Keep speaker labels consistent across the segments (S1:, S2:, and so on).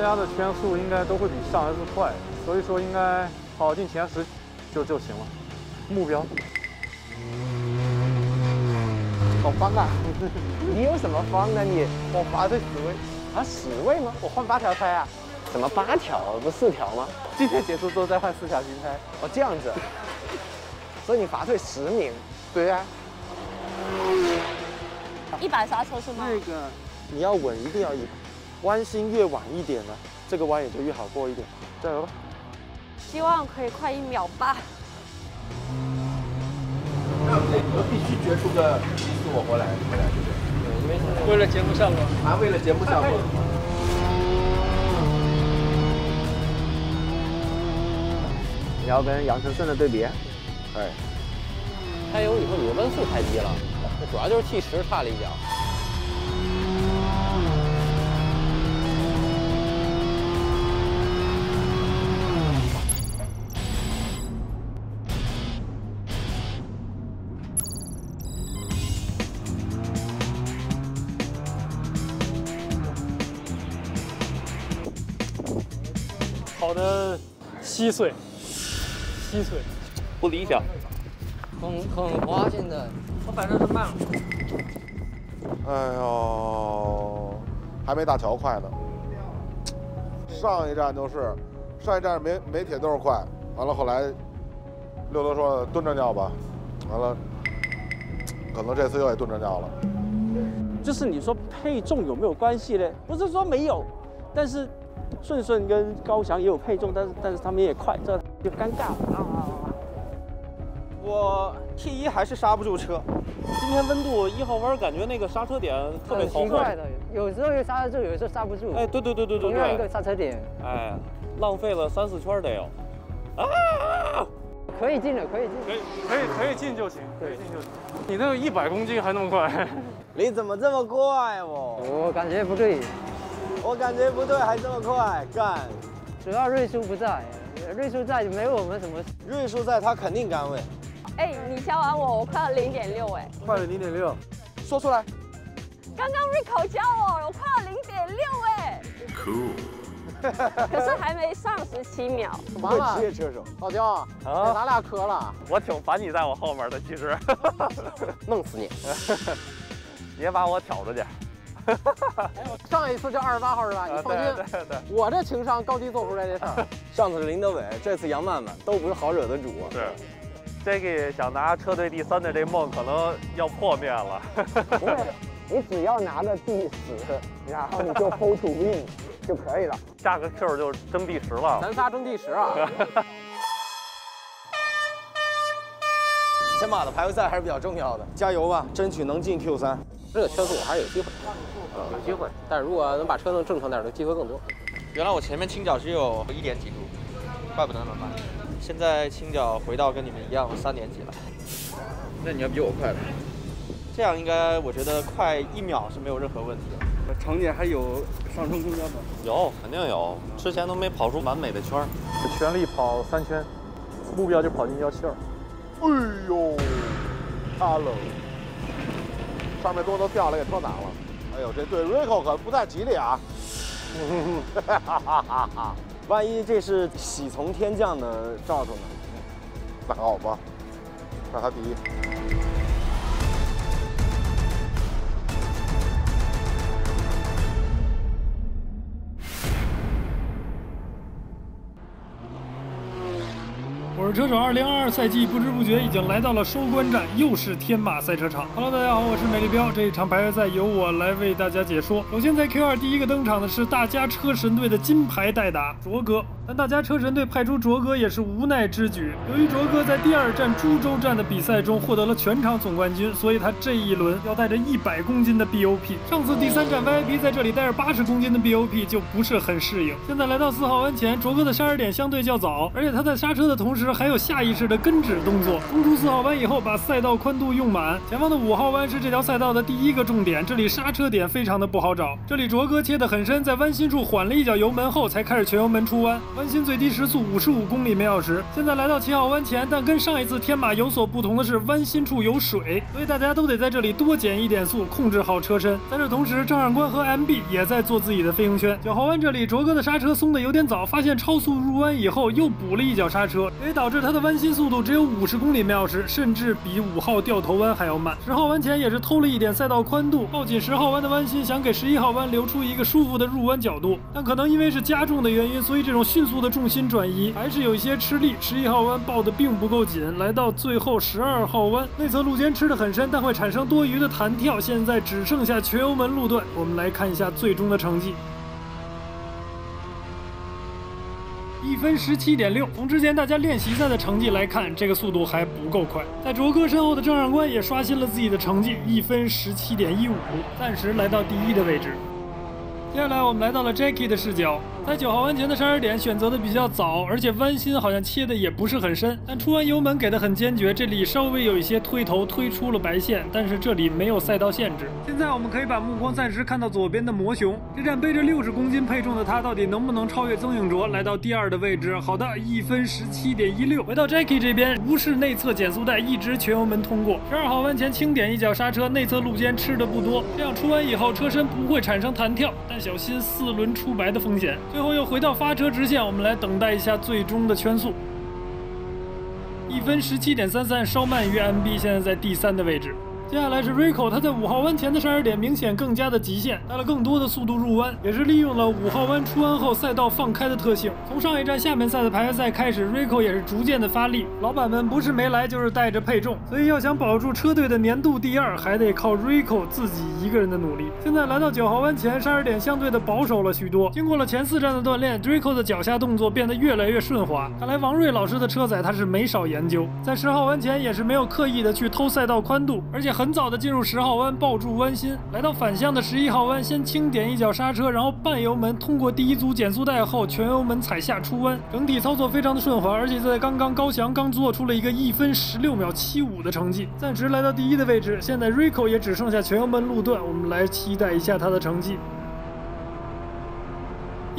S1: 大家的圈速应该都会比上一次快，所以说应该跑进前十就就行了。目标。
S2: 好方啊！你有什么方呢？你
S3: 我罚对十位
S2: 啊？十位吗？我换八条胎啊？怎么八条？不四条吗？
S3: 今天结束之后再换四条新胎。
S2: 哦，这样子。所以你罚退十名。
S3: 对呀。
S4: 一百刹车是吗？
S5: 那个你要稳，一定要一百。弯心越晚一点呢，这个弯也就越好过一点。加油吧！
S4: 希望可以快一秒吧。
S6: 我必须决出个你死我活来回来，对不
S1: 对？为了节目效果，
S6: 啊为了节目效果。
S2: 你要跟杨成顺的对比？
S5: 哎，
S2: 开油以后你的温速太低了，这主要就是 T 十差了一脚。
S1: 稀碎，稀碎，
S7: 不理想，
S2: 很很滑现在。
S3: 我反正是慢了。
S5: 哎呦，还没大桥快呢。上一站就是，上一站没没铁豆快，完了后来六哥说蹲着尿吧，完了，可能这次又得蹲着尿了。
S8: 就是你说配重有没有关系呢？不是说没有，但是。顺顺跟高翔也有配重，但是但是他们也快，这就尴尬了啊！
S7: 我 T 一还是刹不住车。今天温度一号弯，感觉那个刹车点特别
S2: 奇怪的，有时候又刹得住，有时候刹不住。
S7: 哎，对对对对对，
S2: 同样一个刹车点，
S7: 哎，浪费了三四圈得有。啊！
S2: 可以进了，可以进，
S1: 可以可以可以进就行，可以进就行。你那个一百公斤还那么快？
S3: 你怎么这么快哦？
S2: 我感觉不对。
S3: 我感觉不对，还这么快干。
S2: 主要瑞叔不在，瑞叔在就没我们什么。
S3: 瑞叔在，他肯定敢问。
S4: 哎，你教完我，我快了零点六哎。
S5: 快了零点六，说出来。
S4: 刚刚 Rico 教我，我快了零点六哎。Cool。可是还没上十七秒。
S2: 完了。
S3: 职业车手，
S2: 老焦啊，咱俩磕了。
S7: 我挺烦你在我后面的，其实。
S2: 弄死你！
S7: 别把我挑出去。
S2: 上一次就二十八号是吧？你放心，
S7: 对对，
S2: 我这情商高低做不出来这事儿。
S3: 上次是林德伟，这次杨曼曼，都不是好惹的主。
S7: 是，这个想拿车队第三的这梦可能要破灭了。
S2: 不会，你只要拿个第十，然后你就 hold to win 就可以了。
S7: 下个 Q 就争第十了。
S2: 咱仨争第十啊！
S3: 天马的排位赛还是比较重要的，加油吧，争取能进 Q 三。
S2: 这个圈速我还是有机会，有机会。但是如果能把车弄正常点，的机会更多。
S7: 原来我前面倾角只有一点几度，怪不得那么慢。现在倾角回到跟你们一样三点几了。
S3: 那你要比我快了。
S7: 这样应该我觉得快一秒是没有任何问题的。
S3: 场景还有上升空间吗？
S7: 有，肯定有。之前都没跑出完美的圈儿，
S1: 全力跑三圈，目标就跑进幺七二。
S5: 哎呦，Hello。上面多都掉了，给车挡了。哎呦，这对 Rico 可不太吉利啊！
S3: 万一这是喜从天降的兆头呢？
S5: 那好吧，那他第一。
S9: 车手二零二二赛季不知不觉已经来到了收官战，又是天马赛车场。Hello，大家好，我是美丽彪。这一场排位赛由我来为大家解说。首先在 Q 二第一个登场的是大家车神队的金牌代打卓哥，但大家车神队派出卓哥也是无奈之举。由于卓哥在第二站株洲站的比赛中获得了全场总冠军，所以他这一轮要带着一百公斤的 BOP。上次第三站 VIP 在这里带着八十公斤的 BOP 就不是很适应。现在来到四号弯前，卓哥的刹车点相对较早，而且他在刹车的同时。还有下意识的跟指动作，冲出四号弯以后，把赛道宽度用满。前方的五号弯是这条赛道的第一个重点，这里刹车点非常的不好找。这里卓哥切得很深，在弯心处缓了一脚油门后，才开始全油门出弯。弯心最低时速五十五公里每小时。现在来到七号弯前，但跟上一次天马有所不同的是，弯心处有水，所以大家都得在这里多减一点速，控制好车身。在这同时，郑上官和 MB 也在做自己的飞行圈。九号弯这里，卓哥的刹车松的有点早，发现超速入弯以后又补了一脚刹车，也导致他的弯心速度只有五十公里每小时，甚至比五号掉头弯还要慢。十号弯前也是偷了一点赛道宽度，抱紧十号弯的弯心，想给十一号弯留出一个舒服的入弯角度，但可能因为是加重的原因，所以这种迅速的重心转移还是有一些吃力。十一号弯抱的并不够紧，来到最后十二号弯，内侧路肩吃的很深，但会产生多余的弹跳。现在只剩下全油门路段，我们来看一下最终的成绩。一分十七点六，从之前大家练习赛的成绩来看，这个速度还不够快。在卓哥身后的郑上官也刷新了自己的成绩，一分十七点一五，暂时来到第一的位置。接下来我们来到了 Jackie 的视角，在九号弯前的刹车点选择的比较早，而且弯心好像切的也不是很深，但出弯油门给的很坚决，这里稍微有一些推头推出了白线，但是这里没有赛道限制。现在我们可以把目光暂时看到左边的魔熊，这站背着六十公斤配重的他到底能不能超越曾颖卓来到第二的位置？好的，一分十七点一六。回到 Jackie 这边，无视内侧减速带，一直全油门通过。十二号弯前轻点一脚刹车，内侧路肩吃的不多，这样出弯以后车身不会产生弹跳，但小心四轮出白的风险。最最后又回到发车直线，我们来等待一下最终的圈速。一分十七点三三，稍慢于 MB，现在在第三的位置。接下来是 Rico，他在五号弯前的刹车点明显更加的极限，带了更多的速度入弯，也是利用了五号弯出弯后赛道放开的特性。从上一站厦门赛的排位赛开始，Rico 也是逐渐的发力。老板们不是没来就是带着配重，所以要想保住车队的年度第二，还得靠 Rico 自己一个人的努力。现在来到九号弯前，刹车点相对的保守了许多。经过了前四站的锻炼，Rico 的脚下动作变得越来越顺滑。看来王瑞老师的车载他是没少研究，在十号弯前也是没有刻意的去偷赛道宽度，而且很早的进入十号弯，抱住弯心，来到反向的十一号弯，先轻点一脚刹车，然后半油门通过第一组减速带后，全油门踩下出弯，整体操作非常的顺滑，而且在刚刚高翔刚做出了一个一分十六秒七五的成绩，暂时来到第一的位置。现在 Rico 也只剩下全油门路段，我们来期待一下他的成绩。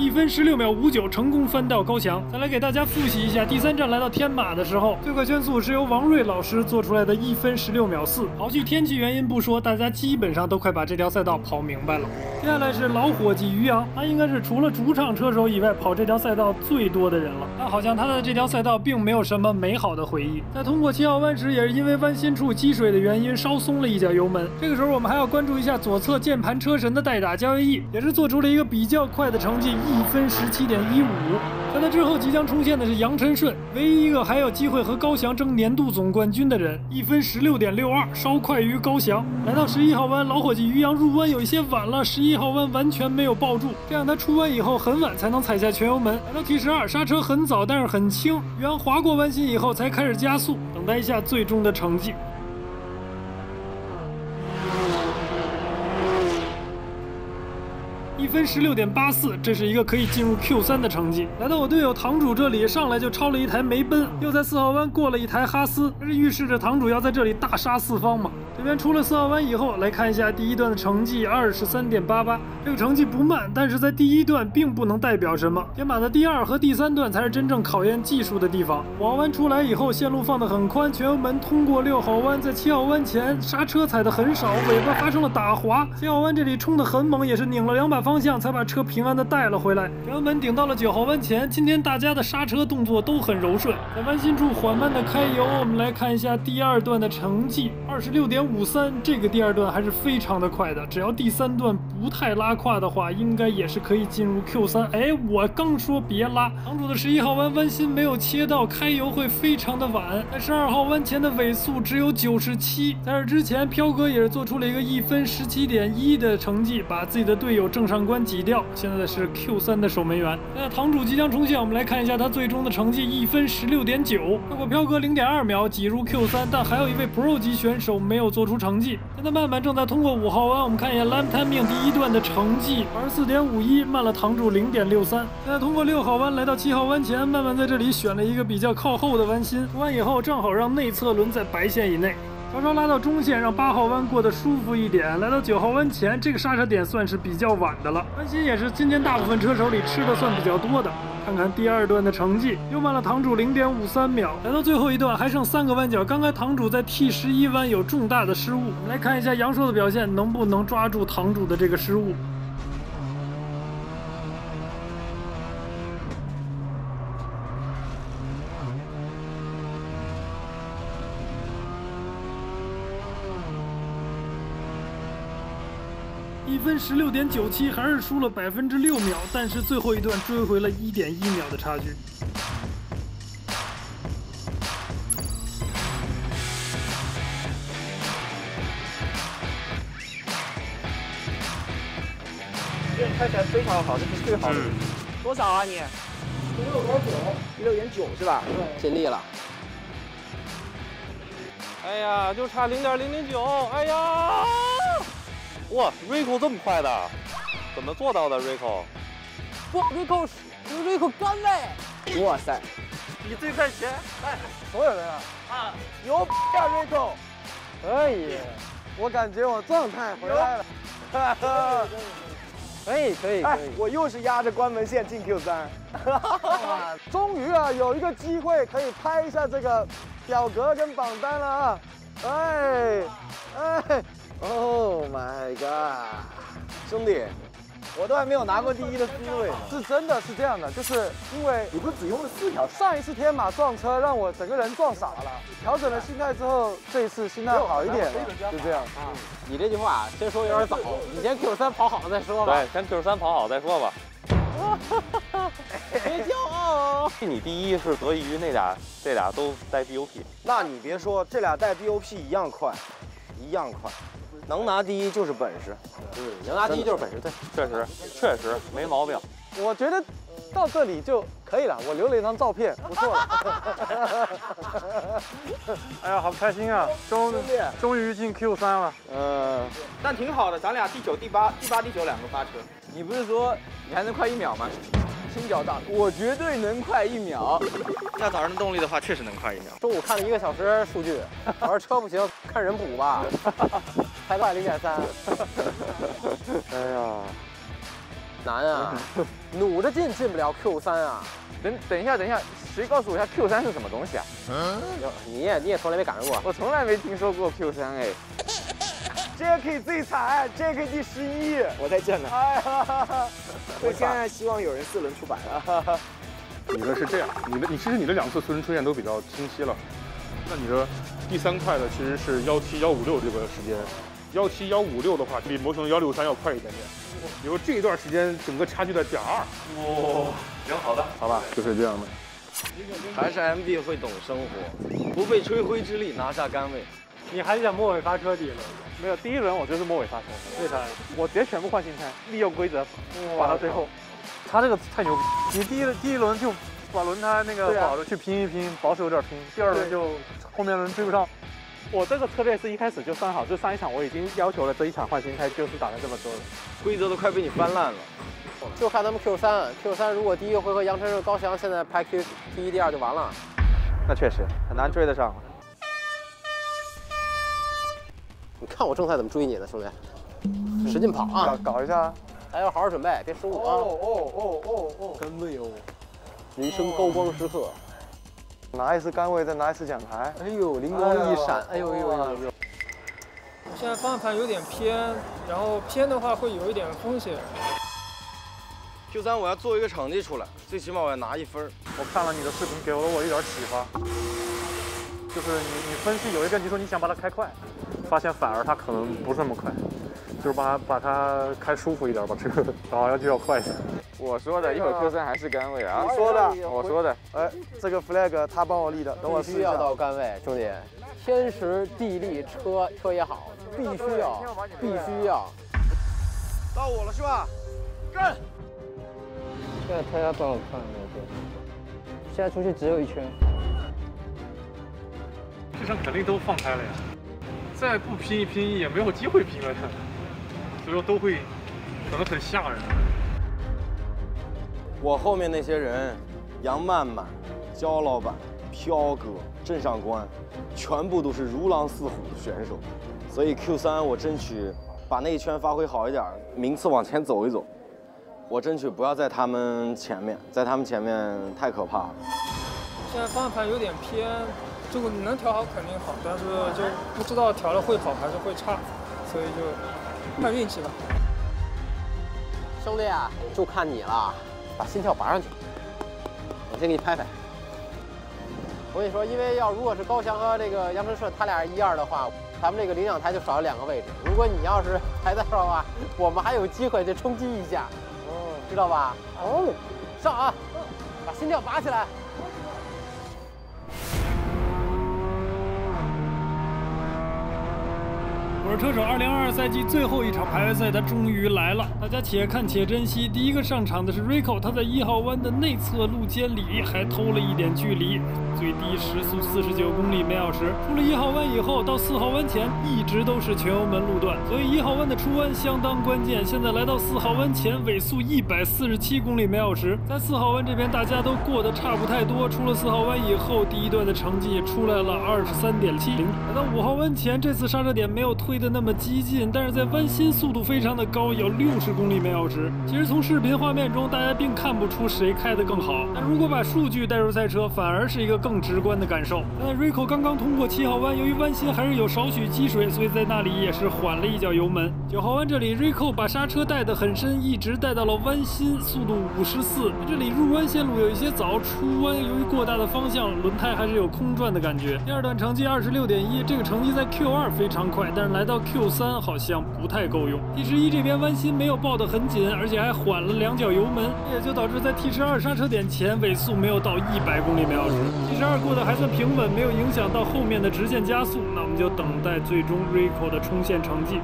S9: 一分十六秒五九，成功翻到高翔。再来给大家复习一下，第三站来到天马的时候，最快圈速是由王瑞老师做出来的一分十六秒四。刨去天气原因不说，大家基本上都快把这条赛道跑明白了。接下来是老伙计于洋，他应该是除了主场车手以外跑这条赛道最多的人了。但好像他的这条赛道并没有什么美好的回忆。在通过七号弯时，也是因为弯心处积水的原因，稍松了一脚油门。这个时候我们还要关注一下左侧键盘车神的代打焦一，也是做出了一个比较快的成绩。一分十七点一五，在他之后即将出现的是杨晨顺，唯一一个还有机会和高翔争年度总冠军的人，一分十六点六二，稍快于高翔。来到十一号弯，老伙计于洋入弯有一些晚了，十一号弯完全没有抱住，这样他出弯以后很晚才能踩下全油门。来到 T 十二，刹车很早，但是很轻，于洋滑过弯心以后才开始加速，等待一下最终的成绩。分十六点八四，这是一个可以进入 Q 三的成绩。来到我队友堂主这里，上来就超了一台梅奔，又在四号弯过了一台哈斯，这是预示着堂主要在这里大杀四方嘛？这边出了四号弯以后，来看一下第一段的成绩，二十三点八八，这个成绩不慢，但是在第一段并不能代表什么。天马的第二和第三段才是真正考验技术的地方。五号弯出来以后，线路放得很宽，全油门通过六号弯，在七号弯前刹车踩得很少，尾巴发生了打滑。七号弯这里冲得很猛，也是拧了两把方向才把车平安的带了回来。全油门顶到了九号弯前，今天大家的刹车动作都很柔顺，在弯心处缓慢的开油。我们来看一下第二段的成绩，二十六点五五三，这个第二段还是非常的快的。只要第三段不太拉胯的话，应该也是可以进入 Q 三。哎，我刚说别拉，堂主的十一号弯弯心没有切到，开油会非常的晚。在十二号弯前的尾速只有九十七，在这之前飘哥也是做出了一个一分十七点一的成绩，把自己的队友郑上官挤掉。现在是 Q 三的守门员。那堂主即将冲线，我们来看一下他最终的成绩，一分十六点九，超过飘哥零点二秒，挤入 Q 三。但还有一位 Pro 级选手没有做做出成绩。现在曼曼正在通过五号弯，我们看一下 Lap Timing 第一段的成绩，二十四点五一，慢了堂主零点六三。现在通过六号弯来到七号弯前，慢慢在这里选了一个比较靠后的弯心，弯以后正好让内侧轮在白线以内。稍稍拉到中线，让八号弯过得舒服一点。来到九号弯前，这个刹车点算是比较晚的了。安心也是今天大部分车手里吃的算比较多的。看看第二段的成绩，又慢了堂主零点五三秒。来到最后一段，还剩三个弯角。刚才堂主在 T 十一弯有重大的失误，我们来看一下杨硕的表现，能不能抓住堂主的这个失误。一分十六点九七，还是输了百分之六秒，但是最后一段追回了一点一秒的差距。
S10: 这开起来非常好，这是最好的。
S11: 多少啊你？十六点九，十六点九是吧？对，尽力了。
S1: 哎呀，就差零点零零九，哎呀！哇，Rico 这么快的，怎么做到的？Rico，
S11: 哇，Rico，Rico 干位！哇塞，
S1: 你最在前，
S11: 哎，所有人啊，
S1: 啊，
S11: 牛逼啊，Rico！可以，我感觉我状态回来了。可以可以可以，我又是压着关门线进 Q 三，终于啊有一个机会可以拍一下这个表格跟榜单了啊！哎哎，Oh my god，兄弟，我都还没有拿过第一的滋味呢。是真的是这样的，就是因为你不是只用了四条，上一次天马撞车让我整个人撞傻了，调整了心态之后，这一次心态好一点了，就这样啊。
S8: 你这句话先说有点早，你先 Q 三跑好了再说吧。
S1: 对，先 Q 三跑好再说吧。
S8: 别骄傲哦！
S1: 你第一是得益于那俩，这俩都带 BOP。
S3: 那你别说，这俩带 BOP 一样快，一样快，能拿第一就是本事。
S8: 嗯，能拿第一就是本事，对，
S1: 确实，确实没毛病。
S11: 我觉得到这里就可以了，我留了一张照片，不错了。
S1: 哎呀，好开心啊！终终于进 Q 三了。
S10: 嗯，但挺好的，咱俩第九、第八、第八、第九两个发车。你不是说你还能快一秒吗？
S11: 心脚大，我绝对能快一秒。
S10: 那早上的动力的话，确实能快一秒。
S11: 中午看了一个小时数据，我说车不行，看人补吧。才快零点三。
S1: 哎呀，
S11: 难啊！努着劲进不了 Q 三啊！
S10: 等等一下，等一下，谁告诉我一下 Q 三是什么东西啊？
S11: 嗯，你也你也从来没赶上过，
S10: 我从来没听说过 Q 三哎。
S11: Jacky 最惨，Jacky 第十一，
S10: 我再见了。
S11: 哎呀，
S3: 我现在希望有人四轮出百了。
S12: 你的是这样，你的你其实你的两次四轮出现都比较清晰了。那你的第三块的其实是幺七幺五六这个时间，幺七幺五六的话比魔熊幺六三要快一点点。比如这一段时间整个差距在点二。
S10: 哦，行，好的，
S12: 好吧，就是这样的。
S3: 还是 MB 会懂生活，不费吹灰之力拿下杆位。
S1: 你还是想末尾发车第一轮？没有，第一轮我就是末尾发车，为啥？我直接全部换新胎，利用规则把到最后。他这个太牛逼！你第一第一轮就把轮胎那个保着去拼一拼，保守有点拼，第二轮就后面轮追不上。我这个策略是一开始就算好，就上一场我已经要求了，这一场换新胎就是打的这么多了，
S3: 规则都快被你翻烂了。
S11: 就看他们 Q 三，Q 三如果第一个回合杨晨是、高翔现在排 Q 第一、第二就完了。
S10: 那确实很难追得上。
S11: 你看我正赛怎么追你的，兄弟，使劲跑啊！
S1: 搞搞一下，
S11: 还要好好准备，别失误啊！
S3: 哦哦哦哦哦，
S11: 杆位哦，人生高光时刻，
S1: 拿一次杆位，再拿一次奖牌。
S11: 哎呦，灵光一闪，哎呦呦呦呦！
S9: 现在方向盘有点偏，然后偏的话会有一点风险。
S3: Q 三我要做一个成绩出来，最起码我要拿一分。
S1: 我看了你的视频，给了我一点启发。就是你你分析有一个，你说你想把它开快，发现反而它可能不是那么快，就是把它把它开舒服一点，吧这个好像就要快一点。
S10: 我说的，一会儿 Q 三还是杆位啊？
S11: 你说的，
S10: 我说的。
S11: 哎，这个 flag 他帮我立的，等我必须要到杆位，兄弟，天时地利车车也好，必须要，必须要。
S3: 到我了是吧？干！
S11: 现在他家帮我看，我天！现在出去只有一圈。
S1: 这场肯定都放开了呀，再不拼一拼也没有机会拼了呀，所以说都会可能很吓人。
S3: 我后面那些人，杨曼曼、焦老板、飘哥、镇上官，全部都是如狼似虎的选手，所以 Q 三我争取把那一圈发挥好一点，名次往前走一走。我争取不要在他们前面，在他们前面太可怕了。
S9: 现在方向盘有点偏，就你能调好肯定好，但是就不知道调了会好还是会差，所以就看运气吧。
S2: 兄弟啊，就看你了，把心跳拔上去。我先给你拍拍。我跟你说，因为要如果是高翔和这个杨晨顺他俩一二的话，咱们这个领奖台就少了两个位置。如果你要是排在的话，我们还有机会去冲击一下。知道吧？哦，上啊！把心跳拔起来。
S9: 我是车手，二零二二赛季最后一场排位赛，它终于来了。大家且看且珍惜。第一个上场的是 Rico，他在一号弯的内侧路肩里还偷了一点距离，最低时速四十九公里每小时。出了一号弯以后，到四号弯前一直都是全油门路段，所以一号弯的出弯相当关键。现在来到四号弯前，尾速一百四十七公里每小时。在四号弯这边，大家都过得差不太多。出了四号弯以后，第一段的成绩出来了二十三点七零。来到五号弯前，这次刹车点没有推。的那么激进，但是在弯心速度非常的高，有六十公里每小时。其实从视频画面中，大家并看不出谁开的更好。但如果把数据带入赛车，反而是一个更直观的感受。现在 Rico 刚刚通过七号弯，由于弯心还是有少许积水，所以在那里也是缓了一脚油门。九号弯这里，Rico 把刹车带得很深，一直带到了弯心，速度五十四。这里入弯线路有一些早，出弯由于过大的方向，轮胎还是有空转的感觉。第二段成绩二十六点一，这个成绩在 Q 二非常快，但是来到到 Q 三好像不太够用，T 十一这边弯心没有抱得很紧，而且还缓了两脚油门，也就导致在 T 十二刹车点前尾速没有到一百公里每小时。T 十二过得还算平稳，没有影响到后面的直线加速。那我们就等待最终 Rico 的冲线成绩。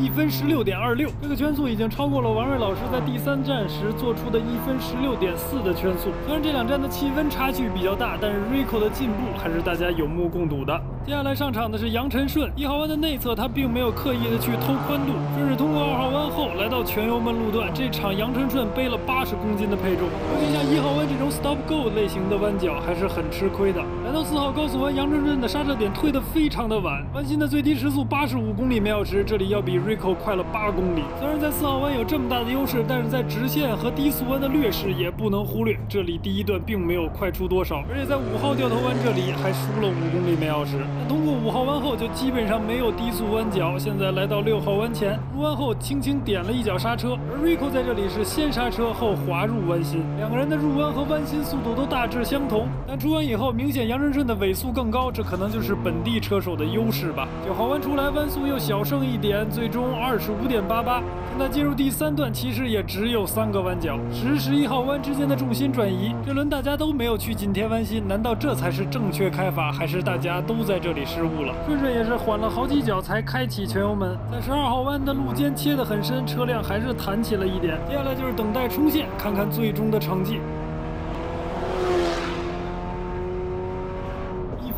S9: 一分十六点二六，这个圈速已经超过了王瑞老师在第三站时做出的一分十六点四的圈速。虽然这两站的气温差距比较大，但是 Rico 的进步还是大家有目共睹的。接下来上场的是杨晨顺，一号弯的内侧，他并没有刻意的去偷宽度，顺势通过二号弯后来到全油门路段。这场杨晨顺背了八十公斤的配重，尤其像一号弯这种 Stop Go 类型的弯角还是很吃亏的。来到四号高速弯，杨晨顺的刹车点推得非常的晚，弯心的最低时速八十五公里每小时，这里要比。Rico 快了八公里，虽然在四号弯有这么大的优势，但是在直线和低速弯的劣势也不能忽略。这里第一段并没有快出多少，而且在五号掉头弯这里还输了五公里每小时。但通过五号弯后就基本上没有低速弯角。现在来到六号弯前，入弯后轻轻点了一脚刹车，而 Rico 在这里是先刹车后滑入弯心，两个人的入弯和弯心速度都大致相同。但出弯以后，明显杨振顺的尾速更高，这可能就是本地车手的优势吧。九号弯出来，弯速又小胜一点，最终。中二十五点八八，现在进入第三段，其实也只有三个弯角，十、十一号弯之间的重心转移，这轮大家都没有去紧贴弯心，难道这才是正确开法，还是大家都在这里失误了？顺顺也是缓了好几脚才开启全油门，在十二号弯的路肩切得很深，车辆还是弹起了一点。接下来就是等待冲线，看看最终的成绩。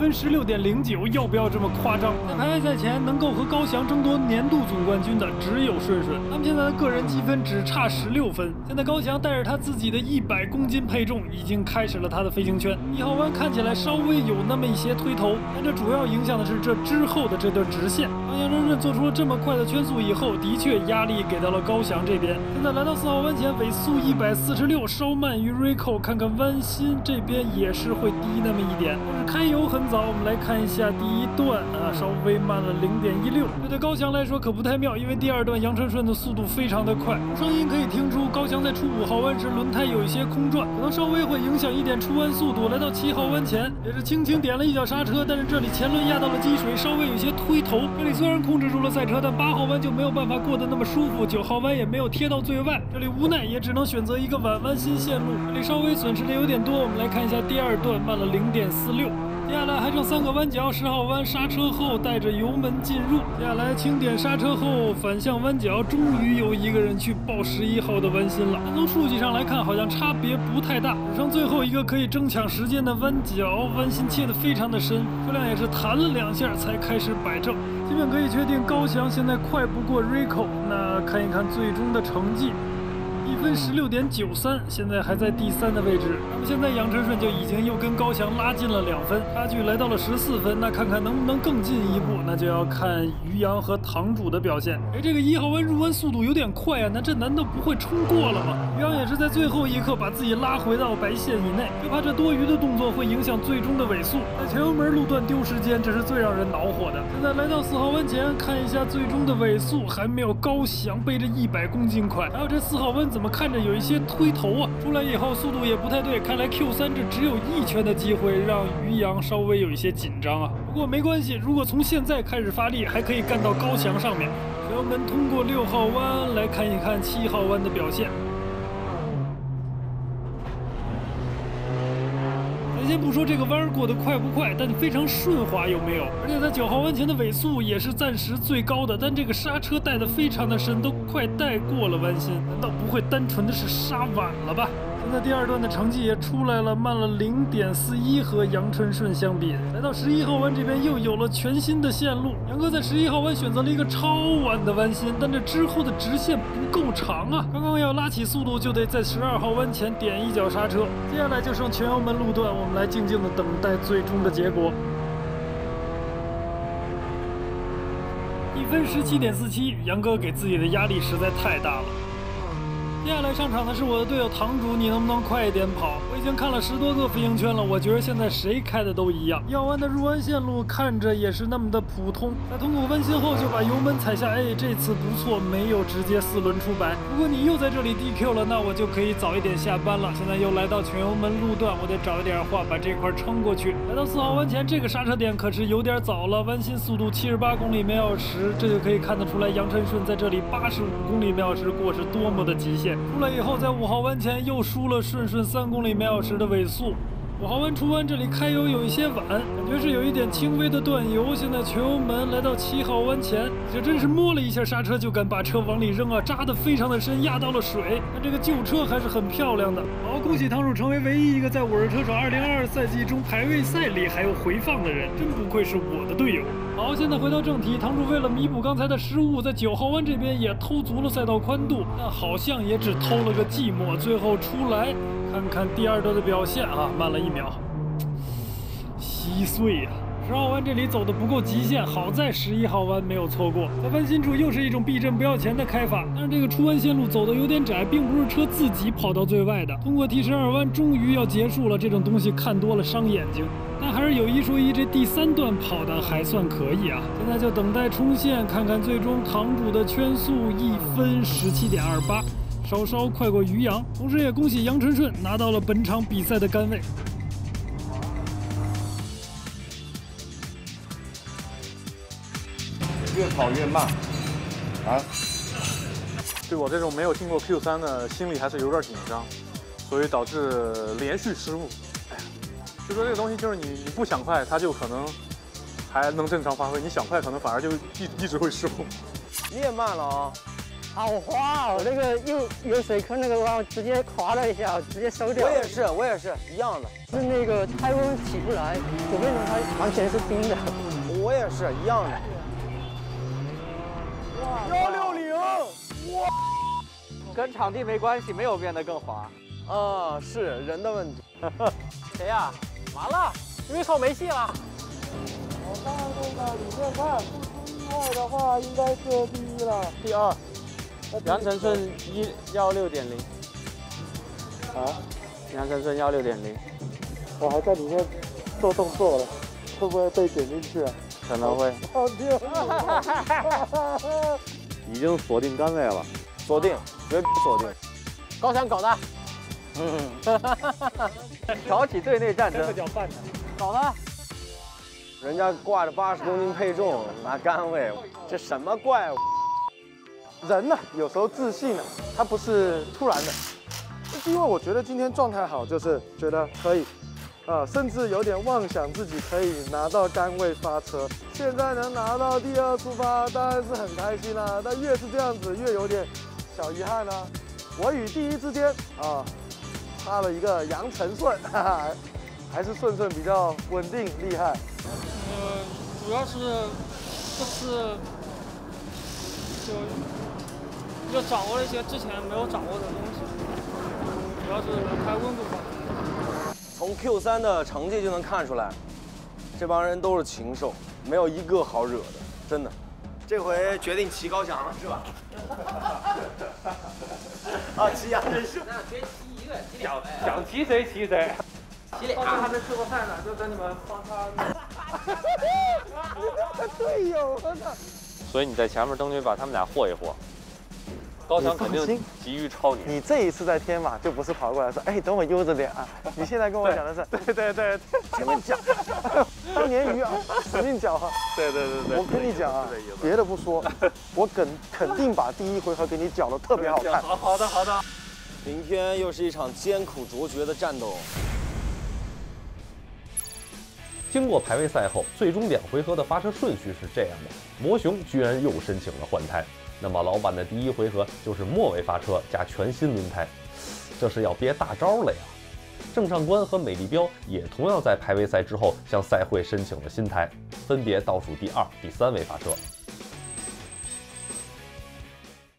S9: 分十六点零九，要不要这么夸张？在排位赛前能够和高翔争夺年度总冠军的只有顺顺，他们现在的个人积分只差十六分。现在高翔带着他自己的一百公斤配重，已经开始了他的飞行圈。一号弯看起来稍微有那么一些推头，但这主要影响的是这之后的这段直线。当杨真顺做出了这么快的圈速以后，的确压力给到了高翔这边。现在来到四号弯前，尾速一百四十六，稍慢于 Rico。看看弯心这边也是会低那么一点，但是开油很。早，我们来看一下第一段啊，稍微慢了零点一六，这对高翔来说可不太妙，因为第二段杨春顺的速度非常的快，声音可以听出高翔在出五号弯时轮胎有一些空转，可能稍微会影响一点出弯速度。来到七号弯前，也是轻轻点了一脚刹车，但是这里前轮压到了积水，稍微有些推头。这里虽然控制住了赛车，但八号弯就没有办法过得那么舒服，九号弯也没有贴到最外，这里无奈也只能选择一个晚弯新线路，这里稍微损失的有点多。我们来看一下第二段慢了零点四六。接下来还剩三个弯角，十号弯刹车后带着油门进入。接下来轻点刹车后反向弯角，终于有一个人去报十一号的弯心了。从数据上来看，好像差别不太大。只剩最后一个可以争抢时间的弯角，弯心切得非常的深，车辆也是弹了两下才开始摆正。基本可以确定高翔现在快不过 Rico。那看一看最终的成绩。一分十六点九三，现在还在第三的位置。那么现在杨晨顺就已经又跟高翔拉近了两分，差距来到了十四分。那看看能不能更进一步，那就要看于洋和堂主的表现。哎，这个一号弯入弯速度有点快啊，那这难道不会冲过了吗？于洋也是在最后一刻把自己拉回到白线以内，就怕这多余的动作会影响最终的尾速。在前油门路段丢时间，这是最让人恼火的。现在来到四号弯前，看一下最终的尾速，还没有高翔背着一百公斤快。还有这四号弯怎怎么看着有一些推头啊？出来以后速度也不太对，看来 Q 三这只有一圈的机会，让于洋稍微有一些紧张啊。不过没关系，如果从现在开始发力，还可以干到高墙上面。我们通过六号弯来看一看七号弯的表现。咱先说这个弯儿过得快不快，但非常顺滑，有没有？而且在九号弯前的尾速也是暂时最高的，但这个刹车带的非常的深，都快带过了弯心，难道不会单纯的是刹晚了吧？现在第二段的成绩也出来了，慢了零点四一，和杨春顺相比。来到十一号弯这边又有了全新的线路，杨哥在十一号弯选择了一个超弯的弯心，但这之后的直线不够长啊！刚刚要拉起速度，就得在十二号弯前点一脚刹车。接下来就剩全油门路段，我们来静静的等待最终的结果。一分十七点四七，杨哥给自己的压力实在太大了。接下来上场的是我的队友堂主，你能不能快一点跑？我已经看了十多个飞行圈了，我觉得现在谁开的都一样。要弯的入弯线路看着也是那么的普通，在通过弯心后就把油门踩下，哎，这次不错，没有直接四轮出白。如果你又在这里 DQ 了，那我就可以早一点下班了。现在又来到全油门路段，我得找一点话把这块撑过去。来到四号弯前，这个刹车点可是有点早了，弯心速度七十八公里每小时，这就可以看得出来杨晨顺在这里八十五公里每小时过是多么的极限。出来以后，在五号弯前又输了顺顺三公里每小时的尾速。五号弯出弯，这里开油有一些晚，感觉是有一点轻微的断油。现在全油门来到七号弯前，这真是摸了一下刹车就敢把车往里扔啊，扎得非常的深，压到了水。那这个旧车还是很漂亮的。好，恭喜堂主成为唯一一个在《我是车手》2022赛季中排位赛里还有回放的人，真不愧是我的队友。好，现在回到正题，堂主为了弥补刚才的失误，在九号弯这边也偷足了赛道宽度，但好像也只偷了个寂寞。最后出来看看第二段的表现啊，慢了一秒，稀碎呀！十号弯这里走的不够极限，好在十一号弯没有错过。在弯心处又是一种避震不要钱的开法，但是这个出弯线路走的有点窄，并不是车自己跑到最外的。通过 T 十二弯终于要结束了，这种东西看多了伤眼睛。但还是有一说一，这第三段跑的还算可以啊。现在就等待冲线，看看最终堂主的圈速一分十七点二八，稍稍快过于洋。同时也恭喜杨晨顺拿到了本场比赛的杆位。
S5: 越跑越慢，啊！
S1: 对我这种没有进过 Q 三的，心里还是有点紧张，所以导致连续失误。就说这个东西，就是你你不想快，它就可能还能正常发挥；你想快，可能反而就一一直会失误。
S11: 你也慢了啊！
S13: 好滑，我那个又有水坑那个弯，直接滑了一下，直接收掉。
S11: 我也是，我也是一样的，
S13: 是那个胎温起不来，左边轮胎完全是冰的。
S11: 我也是一样的。幺六零，哇！
S10: 跟场地没关系，没有变得更滑。
S11: 啊，是人的问题。
S2: 谁呀？完了，Rico 没戏了。
S14: 我看那个里面看，不出意外的话，应该是第一了。
S8: 第二，杨晨顺一幺六点零。
S14: 啊？
S8: 杨晨顺幺六点零。
S14: 我还在里面做动作了，会不会被卷进去啊？
S8: 可能会。
S7: 已经锁定杆位了，
S11: 锁定，绝对锁定。
S2: 高翔搞的，
S10: 嗯，挑起队内战争，
S14: 这叫办的。
S2: 搞了，
S3: 人家挂着八十公斤配重拿杆位，这什么怪物？
S11: 人呢，有时候自信呢，他不是突然的，因为我觉得今天状态好，就是觉得可以。啊，甚至有点妄想自己可以拿到杆位发车。现在能拿到第二出发，当然是很开心啦。但越是这样子，越有点小遗憾呢。我与第一之间啊，差了一个杨成顺，哈哈，还是顺顺比较稳定厉害。
S9: 呃，主要是这次就就掌握了一些之前没有掌握的东西，主要是开温度方面。
S3: 从 Q 三的成绩就能看出来，这帮人都是禽兽，没有一个好惹的，真的。这回决定骑高翔了，是吧？啊，骑杨真是。
S1: 想想骑谁骑谁。
S4: 骑俩。
S1: 还没吃过饭呢，就等你们帮他。
S11: 队友，我操！
S7: 所以你在前面争取把他们俩和一和。高强肯定急于超你。
S11: 你这一次在天马就不是跑过来说，哎，等我悠着点啊。你现在跟我讲的是，
S1: 对对对，
S11: 前面讲，当年鱼啊，使劲搅哈。
S1: 对对对对。
S11: 我跟你讲啊，别的不说，我肯肯定把第一回合给你搅得特别好看。
S1: 好好的好的。
S3: 明天又是一场艰苦卓绝的战斗。
S15: 经过排位赛后，最终两回合的发车顺序是这样的：魔熊居然又申请了换胎。那么老板的第一回合就是末位发车加全新轮胎，这是要憋大招了呀！郑尚官和美丽标也同样在排位赛之后向赛会申请了新胎，分别倒数第二、第三位发车。